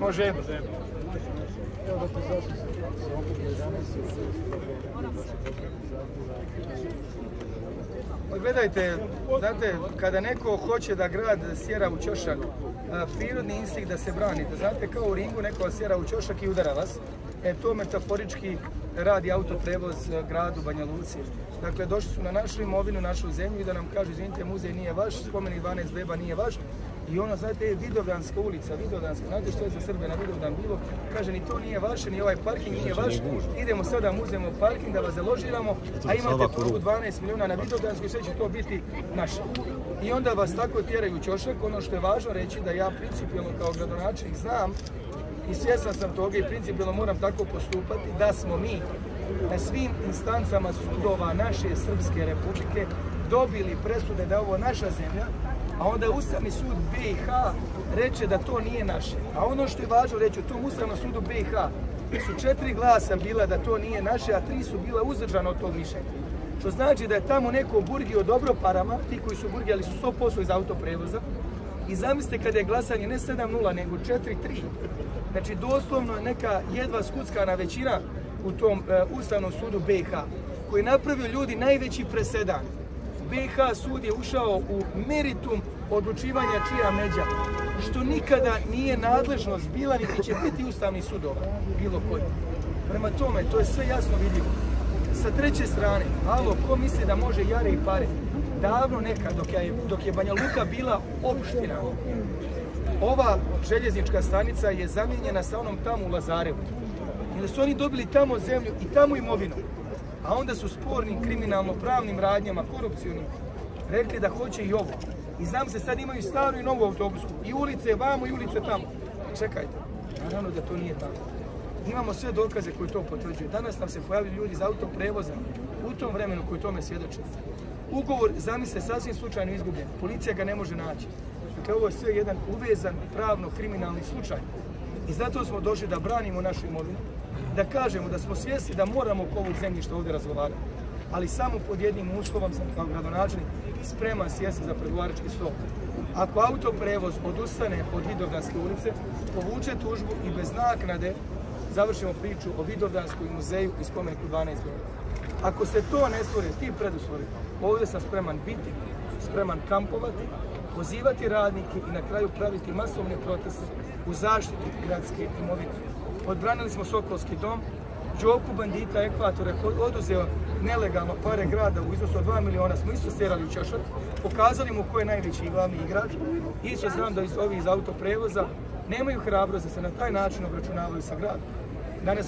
Može. Gledajte, znate, kada neko hoće da grad sjera u čošak, prirodni instinkt da se branite, znate, kao u ringu neko vas sjera u čošak i udara vas, e to metaforički radi autoprevoz gradu Banja Luci. Dakle, došli su na našu imovinu, našu zemlju i da nam kažu, izvinite, muzej nije vaš, spomenik 12 beba nije vaš, i ono, znate, Vidovdanska ulica, Vidovdanska, znate što je za Srbe na Vidovdan bilo? Kaže, ni to nije vaše, ni ovaj parking nije vaš, idemo sada uzmemo parking da vas založiramo, a imate prugu 12 milijuna na Vidovdansku i sve će to biti naše. I onda vas tako tjeraju čošak, ono što je važno reći da ja principijalno kao gradonačelnik znam i svjestan sam toga i principijalno moram tako postupati da smo mi na svim instancama sudova naše Srpske republike dobili presude da je ovo naša zemlja, a onda Ustavni sud BiH reče da to nije naše. A ono što je važno reći, u tom Ustavnom sudu BiH su četiri glasa bila da to nije naše, a tri su bila uzdržana od tog mišljenja. Što znači da je tamo neko burgio dobro parama, ti koji su burgijali su 100% iz autoprevoza, i zamislite kada je glasanje ne 7-0, nego 4-3. Znači doslovno je neka jedva skuckana većina u tom e, Ustavnom sudu BiH, koji je napravio ljudi najveći presedan. BiH sud je ušao u meritum odlučivanja čija međa, što nikada nije nadležnost bila niti će biti ustavni sudova, bilo koji. Prema tome, to je sve jasno vidljivo. Sa treće strane, alo, ko misli da može jare i pare? Davno nekad, dok je, dok je Banja Luka bila opština, ova željeznička stanica je zamijenjena sa onom tamo u Lazarevu. Jer su oni dobili tamo zemlju i tamo imovinu a onda su spornim kriminalno-pravnim radnjama, korupcijnim, rekli da hoće i ovo. I znam se, sad imaju staru i novu autobusku. I ulice vamo i ulice tamo. Čekajte, naravno da to nije tako. Imamo sve dokaze koji to potvrđuju. Danas nam se pojavili ljudi iz autoprevoza u tom vremenu koji tome svjedoče. Ugovor, zamisle, sasvim slučajno izgubljen. Policija ga ne može naći. Dakle, ovo je sve jedan uvezan pravno-kriminalni slučaj. I zato smo došli da branimo našu imovinu, da kažemo da smo svjesni da moramo oko ovog zemljišta ovdje razgovarati, ali samo pod jednim uslovom sam kao gradonačelnik spreman sjesti za pregovarački stol. Ako autoprevoz odustane od Vidovdanske ulice, povuče tužbu i bez naknade završimo priču o Vidovdanskoj muzeju i spomeniku 12 godina. Ako se to ne stvore, ti preduslovi, ovdje sam spreman biti, spreman kampovati, pozivati radnike i na kraju praviti masovne proteste u zaštiti gradske imovine. Odbranili smo Sokolski dom, Đoku bandita Ekvatora oduzeo nelegalno pare grada u iznosu od 2 miliona, smo isto stjerali u čašar, pokazali mu ko je najveći i glavni igrač. Isto znam da iz ovih iz autoprevoza nemaju hrabrost da se na taj način obračunavaju sa gradom. Danas